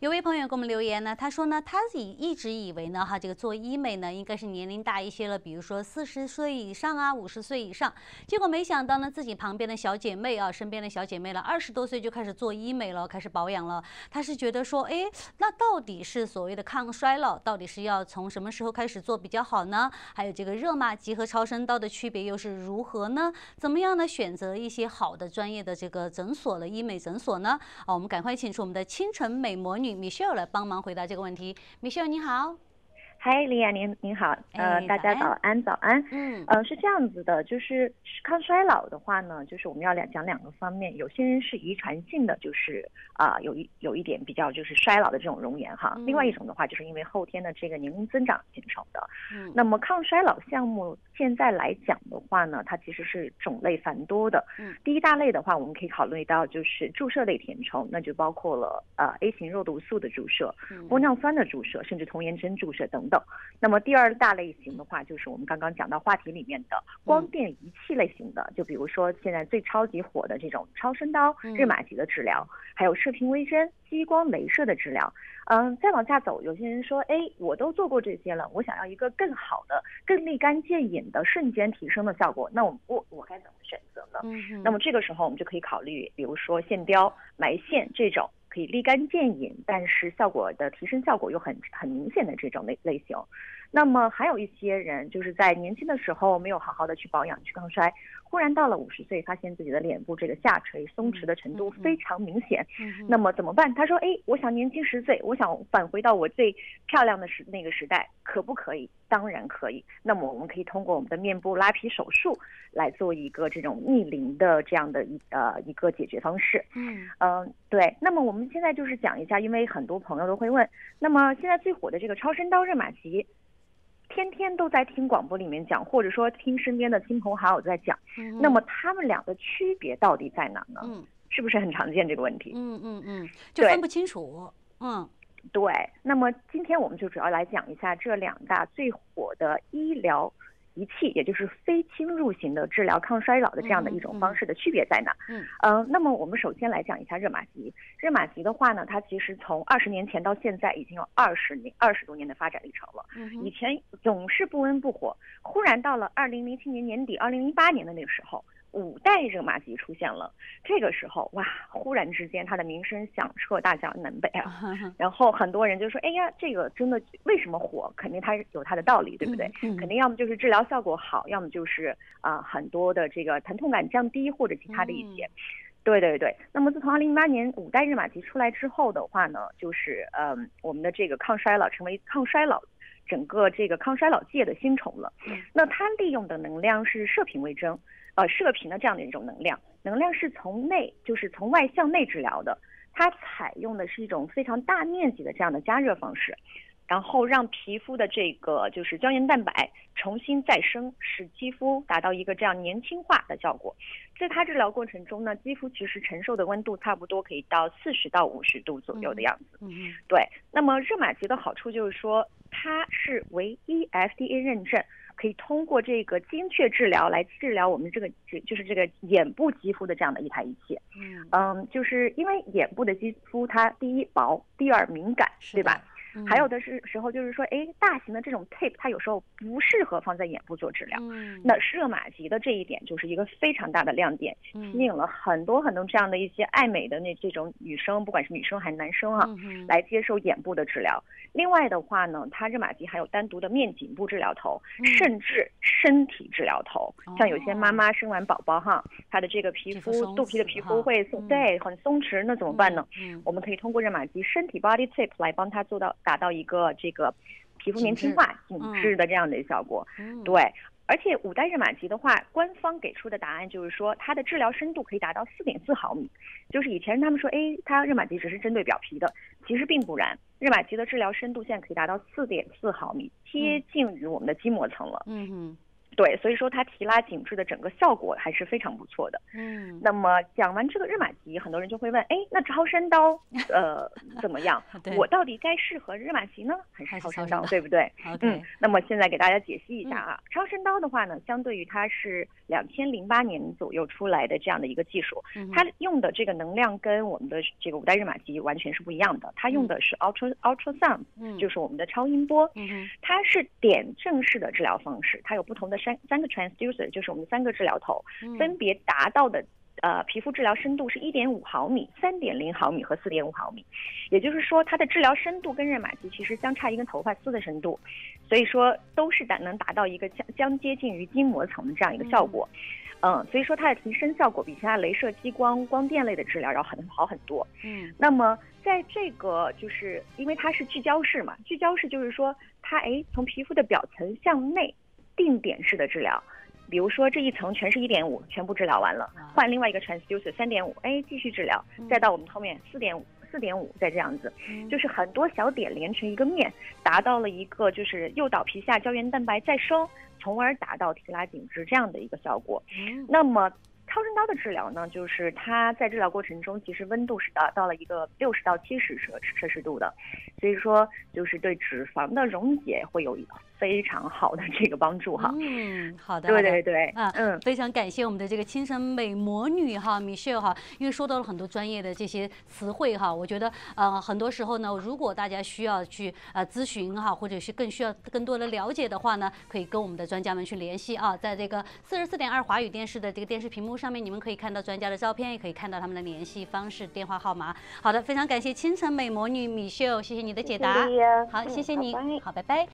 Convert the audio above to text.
有位朋友给我们留言呢，他说呢，他以一直以为呢，哈，这个做医美呢，应该是年龄大一些了，比如说四十岁以上啊，五十岁以上。结果没想到呢，自己旁边的小姐妹啊，身边的小姐妹了，二十多岁就开始做医美了，开始保养了。他是觉得说，哎，那到底是所谓的抗衰老，到底是要从什么时候开始做比较好呢？还有这个热玛吉和超声刀的区别又是如何呢？怎么样呢？选择一些好的专业的这个诊所的医美诊所呢？啊，我们赶快请出我们的清晨美魔女 Michelle 来帮忙回答这个问题。Michelle 你好。嗨，李亚，您您好，呃，大家早安，早安，嗯，呃，是这样子的，就是抗衰老的话呢，就是我们要两讲两个方面，有些人是遗传性的，就是啊，有一有一点比较就是衰老的这种容颜哈，另外一种的话，就是因为后天的这个年龄增长形成的。嗯，那么抗衰老项目现在来讲的话呢，它其实是种类繁多的。嗯，第一大类的话，我们可以考虑到就是注射类填充，那就包括了呃 A 型肉毒素的注射、玻尿酸的注射，甚至童颜针注射等等。那么第二大类型的话，就是我们刚刚讲到话题里面的光电仪器类型的，就比如说现在最超级火的这种超声刀、热玛吉的治疗，还有射频微针、激光镭射的治疗。嗯，再往下走，有些人说，哎，我都做过这些了，我想要一个更好的、更立竿见影的瞬间提升的效果，那我我我该怎么选择呢？嗯，那么这个时候我们就可以考虑，比如说线雕、埋线这种。可以立竿见影，但是效果的提升效果又很很明显的这种类类型。那么还有一些人就是在年轻的时候没有好好的去保养去抗衰，忽然到了五十岁，发现自己的脸部这个下垂松弛的程度非常明显。那么怎么办？他说：“哎，我想年轻十岁，我想返回到我最漂亮的时那个时代，可不可以？”当然可以。那么我们可以通过我们的面部拉皮手术来做一个这种逆龄的这样的一呃一个解决方式。嗯嗯，对。那么我们现在就是讲一下，因为很多朋友都会问，那么现在最火的这个超声刀热玛吉。天天都在听广播里面讲，或者说听身边的亲朋好友在讲，那么他们俩的区别到底在哪呢？嗯，是不是很常见这个问题？嗯嗯嗯，就分不清楚。嗯，对。那么今天我们就主要来讲一下这两大最火的医疗。仪器，也就是非侵入型的治疗抗衰老的这样的一种方式的区别在哪？嗯，呃，那么我们首先来讲一下热玛吉。热玛吉的话呢，它其实从二十年前到现在已经有二十年、二十多年的发展历程了。嗯，以前总是不温不火，忽然到了二零零七年年底、二零零八年的那个时候。五代热玛吉出现了，这个时候哇，忽然之间它的名声响彻大江南北啊，然后很多人就说，哎呀，这个真的为什么火？肯定它有它的道理，对不对？肯定要么就是治疗效果好，要么就是啊很多的这个疼痛感降低或者其他的一些。对对对。那么自从二零零八年五代热玛吉出来之后的话呢，就是嗯我们的这个抗衰老成为抗衰老整个这个抗衰老界的新宠了。那它利用的能量是射频微针。呃，射频的这样的一种能量，能量是从内，就是从外向内治疗的。它采用的是一种非常大面积的这样的加热方式，然后让皮肤的这个就是胶原蛋白重新再生，使肌肤达到一个这样年轻化的效果。在它治疗过程中呢，肌肤其实承受的温度差不多可以到四十到五十度左右的样子。嗯嗯。对，那么热玛吉的好处就是说，它是唯一 FDA 认证。可以通过这个精确治疗来治疗我们这个就就是这个眼部肌肤的这样的一台仪器。嗯嗯，就是因为眼部的肌肤它第一薄，第二敏感，对吧？还有的是时候就是说，哎，大型的这种 tape 它有时候不适合放在眼部做治疗。嗯，那热玛吉的这一点就是一个非常大的亮点，吸引了很多很多这样的一些爱美的那这种女生，不管是女生还是男生啊，来接受眼部的治疗。另外的话呢，它热玛吉还有单独的面颈部治疗头，甚至身体治疗头。像有些妈妈生完宝宝哈，她的这个皮肤肚皮的皮肤会松，对，很松弛，那怎么办呢？嗯，我们可以通过热玛吉身体 body tape 来帮她做到。达到一个这个皮肤年轻化、紧致的这样的效果，对。而且五代热玛吉的话，官方给出的答案就是说，它的治疗深度可以达到四点四毫米。就是以前他们说，哎，它热玛吉只是针对表皮的，其实并不然。热玛吉的治疗深度现在可以达到四点四毫米，接近于我们的筋膜层了。嗯哼。对，所以说它提拉紧致的整个效果还是非常不错的。嗯，那么讲完这个日玛吉，很多人就会问，哎，那超声刀，呃，怎么样？我到底该适合日玛吉呢，还是超声刀，对不对？嗯，那么现在给大家解析一下啊，超声刀的话呢，相对于它是两千零八年左右出来的这样的一个技术，它用的这个能量跟我们的这个五代日玛吉完全是不一样的，它用的是 ultra ultra sound，就是我们的超音波，它是点阵式的治疗方式，它有不同的。三三个 transducer 就是我们三个治疗头，分别达到的呃皮肤治疗深度是一点五毫米、三点零毫米和四点五毫米，也就是说它的治疗深度跟热玛吉其实相差一根头发丝的深度，所以说都是达能达到一个将将接近于筋膜层的这样一个效果，嗯，所以说它的提升效果比其他镭射、激光、光电类的治疗要很好很多，嗯，那么在这个就是因为它是聚焦式嘛，聚焦式就是说它哎从皮肤的表层向内。定点式的治疗，比如说这一层全是一点五，全部治疗完了，换另外一个 transducer 三点五，哎，继续治疗，再到我们后面四点五，四点五再这样子，就是很多小点连成一个面，达到了一个就是诱导皮下胶原蛋白再生，从而达到提拉紧致这样的一个效果。那么超声刀的治疗呢，就是它在治疗过程中其实温度是达到了一个六十到七十摄摄氏度的，所以说就是对脂肪的溶解会有一个。非常好的这个帮助哈，嗯，好的，对对对，啊，嗯，非常感谢我们的这个亲生美魔女哈，Michelle 哈，因为说到了很多专业的这些词汇哈，我觉得呃很多时候呢，如果大家需要去呃咨询哈，或者是更需要更多的了解的话呢，可以跟我们的专家们去联系啊，在这个四十四点二华语电视的这个电视屏幕上面，你们可以看到专家的照片，也可以看到他们的联系方式、电话号码。好的，非常感谢亲生美魔女 Michelle，谢谢你的解答，好，谢谢你，好，拜拜。